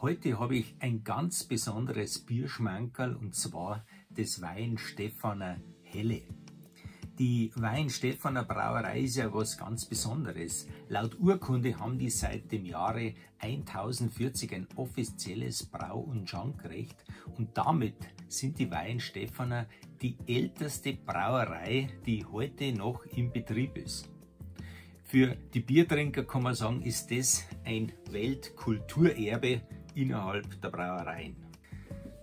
Heute habe ich ein ganz besonderes Bierschmankerl und zwar das Weinstefaner Helle. Die Weinstefaner Brauerei ist ja was ganz Besonderes. Laut Urkunde haben die seit dem Jahre 1040 ein offizielles Brau- und Schankrecht und damit sind die Weinstefaner die älteste Brauerei, die heute noch im Betrieb ist. Für die Biertrinker kann man sagen, ist das ein Weltkulturerbe innerhalb der Brauereien.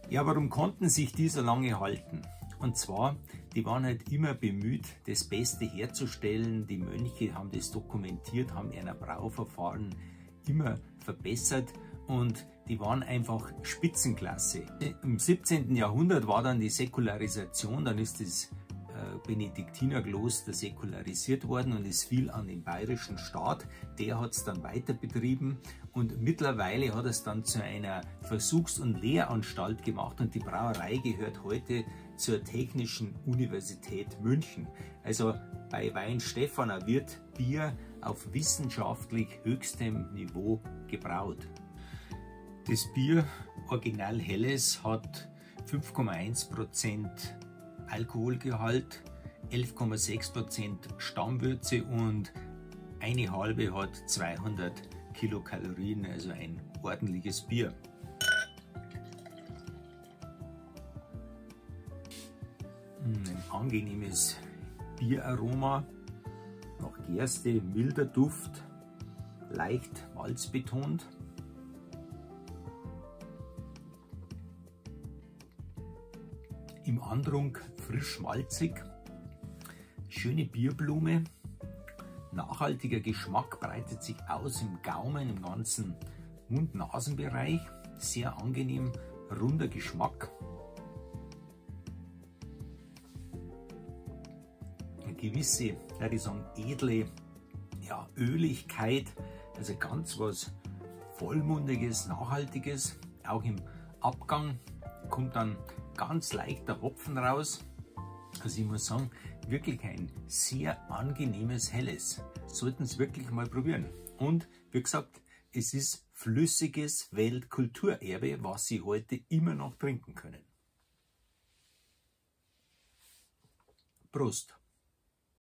Ja, warum konnten sich die so lange halten? Und zwar, die waren halt immer bemüht, das Beste herzustellen. Die Mönche haben das dokumentiert, haben ihr Brauverfahren immer verbessert und die waren einfach Spitzenklasse. Im 17. Jahrhundert war dann die Säkularisation, dann ist das Benediktinerkloster säkularisiert worden und es fiel an den bayerischen Staat. Der hat es dann weiter betrieben und mittlerweile hat es dann zu einer Versuchs- und Lehranstalt gemacht und die Brauerei gehört heute zur Technischen Universität München. Also bei Wein Stefaner wird Bier auf wissenschaftlich höchstem Niveau gebraut. Das Bier Original Helles hat 5,1% Alkoholgehalt, 11,6% Stammwürze und eine halbe hat 200 Kilokalorien, also ein ordentliches Bier. Hm, ein angenehmes Bieraroma, nach Gerste, milder Duft, leicht malzbetont. Im Andrunk frisch malzig, schöne Bierblume, nachhaltiger Geschmack breitet sich aus im Gaumen, im ganzen Mund-Nasen-Bereich, sehr angenehm runder Geschmack. Eine gewisse, ja, ich sagen, edle ja, Öligkeit, also ganz was vollmundiges, nachhaltiges, auch im Abgang kommt dann ganz leichter Hopfen raus. Also ich muss sagen, wirklich ein sehr angenehmes Helles. Sollten Sie wirklich mal probieren. Und wie gesagt, es ist flüssiges Weltkulturerbe, was Sie heute immer noch trinken können. Prost!